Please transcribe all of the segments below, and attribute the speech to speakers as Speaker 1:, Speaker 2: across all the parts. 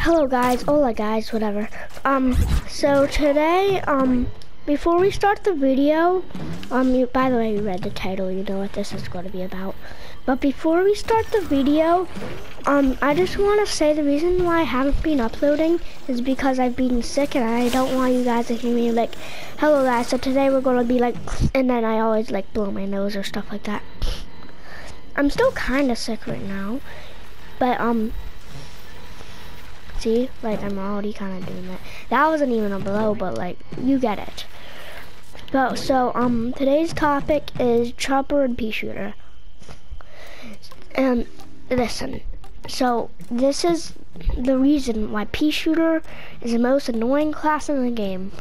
Speaker 1: hello guys, hola guys, whatever. Um, so today, um, before we start the video, um, you, by the way, you read the title, you know what this is going to be about. But before we start the video, um, I just want to say the reason why I haven't been uploading is because I've been sick and I don't want you guys to hear me like, hello guys, so today we're going to be like, and then I always like blow my nose or stuff like that. I'm still kind of sick right now, but um, see, like I'm already kind of doing that. That wasn't even a blow, but like, you get it. So, so um, today's topic is Chomper and pea shooter. And listen, so this is the reason why pea shooter is the most annoying class in the game.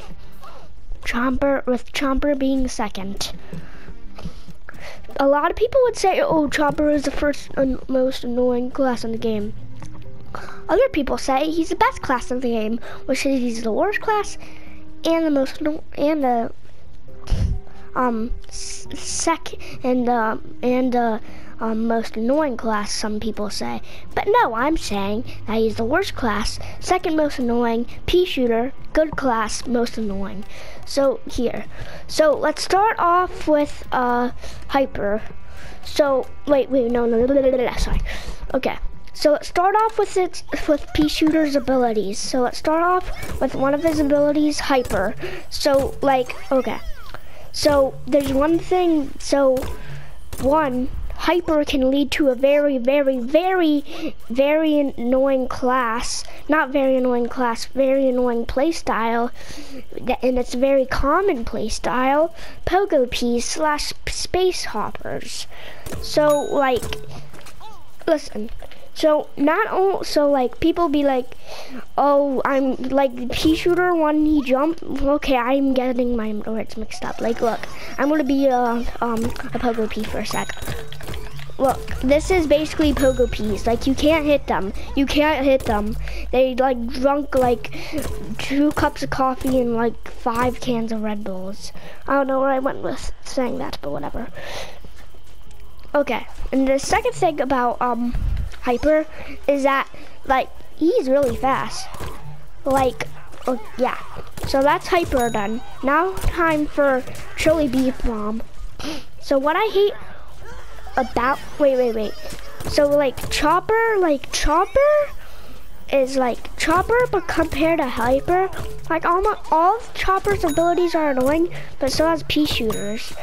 Speaker 1: Chomper, with Chomper being second. A lot of people would say, oh, Chomper is the first and most annoying class in the game. Other people say he's the best class in the game, which is he's the worst class and the most and the um sec and uh, and uh, um, most annoying class, some people say. But no, I'm saying that he's the worst class, second most annoying, pea shooter, good class, most annoying. So here, so let's start off with uh, hyper. So wait, wait, no, no, no, no, no, no sorry. Okay. So let's start off with its with pea shooter's abilities. So let's start off with one of his abilities, hyper. So like, okay. So there's one thing. So one hyper can lead to a very, very, very, very annoying class. Not very annoying class, very annoying playstyle. And it's a very common playstyle. Pogo Peas slash Space Hoppers. So, like, listen. So not all, so like people be like, oh, I'm like the pea shooter when he jump. Okay, I'm getting my words mixed up. Like, look, I'm gonna be a um a pogo pea for a sec. Look, this is basically pogo peas. Like you can't hit them. You can't hit them. They like drunk like two cups of coffee and like five cans of Red Bulls. I don't know where I went with saying that, but whatever. Okay, and the second thing about um Hyper is that like he's really fast. Like oh, yeah. So that's Hyper done. Now time for Chili Bean Bomb. So what I hate about wait wait wait. So like Chomper like Chomper is like Chomper, but compared to Hyper, like almost all Chomper's abilities are annoying, but so has Pea Shooters.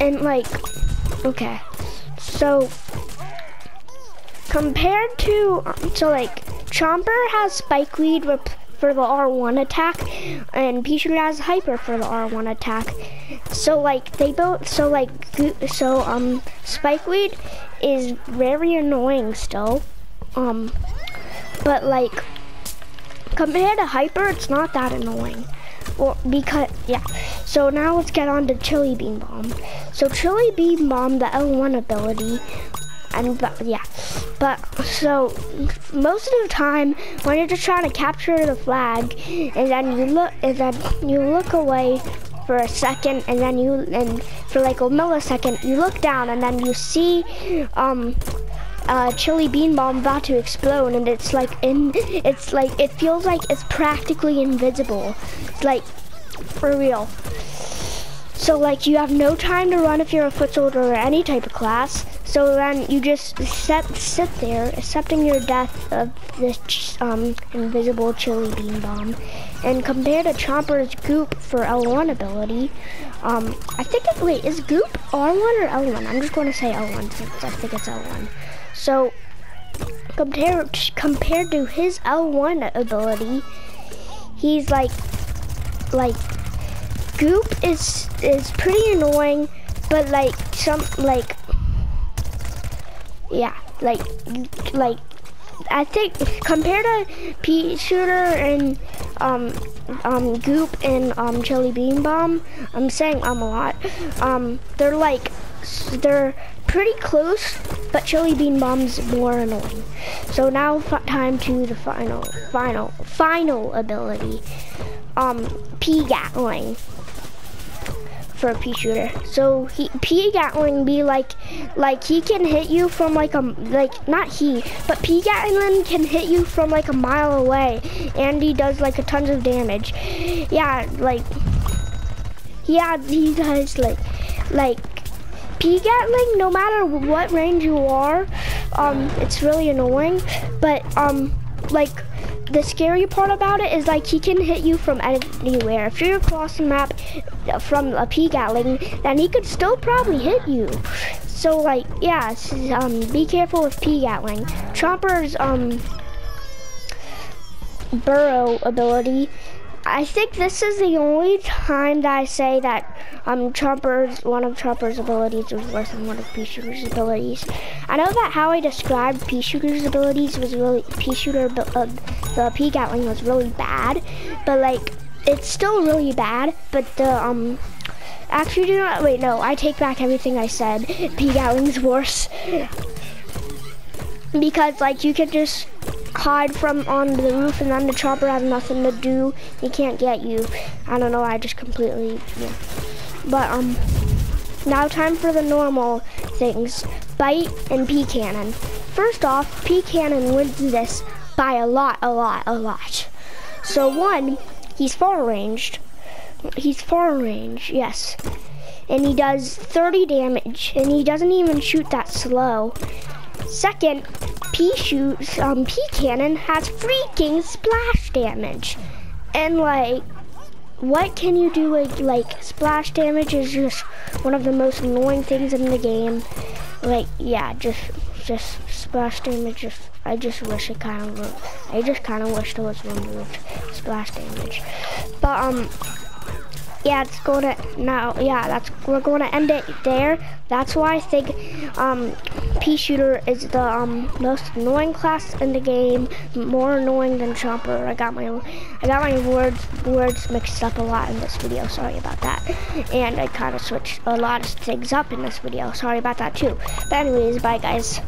Speaker 1: And like, okay, so compared to, so like, Chomper has Spike Weed for the R1 attack, and Pea Shooter has Hyper for the R1 attack. So like, they both, so like, so um, Spike Weed is very annoying still, um, but like, compared to Hyper, it's not that annoying. Well, because, yeah. So now let's get on to Chili Bean Bomb. So Chili Bean Bomb, the L1 ability, and but, yeah. But so most of the time when you're just trying to capture the flag, and then you look, and then you look away for a second, and then you and for like a millisecond, you look down, and then you see um chili bean bomb about to explode and it's like in it's like it feels like it's practically invisible it's like for real so like you have no time to run if you're a foot soldier or any type of class. So then you just sit, sit there accepting your death of this um, invisible chili bean bomb. And compared to Chomper's Goop for L1 ability, um, I think it, wait, is Goop R1 or L1? I'm just going to say L1 because I think it's L1. So compared, compared to his L1 ability, he's like, like Goop is is pretty annoying, but like some like yeah, like like I think compared to Pea Shooter and um um Goop and um Chili Bean Bomb, I'm saying um a lot. Um, they're like they're pretty close, but Chili Bean Bomb's more annoying. So now time to the final, final, final ability. Um, Pea Gatling. For a pea shooter. So he pea gatling be like, like he can hit you from like a like not he, but pea gatling can hit you from like a mile away, and he does like a tons of damage. Yeah, like yeah, he does like like pea gatling. No matter what range you are, um, it's really annoying. But um, like the scary part about it is like he can hit you from anywhere. If you're across the map from a pea gatling, then he could still probably hit you. So like, yeah, um, be careful with pea gatling. Chomper's um, burrow ability I think this is the only time that I say that um, Chomper's, one of Chomper's abilities was worse than one of Pea Shooter's abilities. I know that how I described Pea Shooter's abilities was really, Pea Shooter, uh, the Pea Gatling was really bad, but like, it's still really bad, but the, um, actually do not, wait, no, I take back everything I said. Pea Gatling's worse. Because like, you can just hide from on the roof and then the chomper has nothing to do. He can't get you. I don't know, I just completely, yeah. But, um, now time for the normal things. Bite and pea cannon. First off, pea cannon wins this by a lot, a lot, a lot. So one, he's far ranged. He's far range, yes. And he does 30 damage, and he doesn't even shoot that slow. Second, shoot, um, pea cannon has freaking splash damage. And like, what can you do with like splash damage is just one of the most annoying things in the game. Like, yeah, just, just splash damage. Just, I just wish it kind of, I just kind of wish it was removed, splash damage. But um, yeah, it's going to now. Yeah, that's we're going to end it there. That's why I think um, Pea Shooter is the um, most annoying class in the game, more annoying than Chomper. I got my I got my words words mixed up a lot in this video. Sorry about that. And I kind of switched a lot of things up in this video. Sorry about that too. But anyways, bye guys.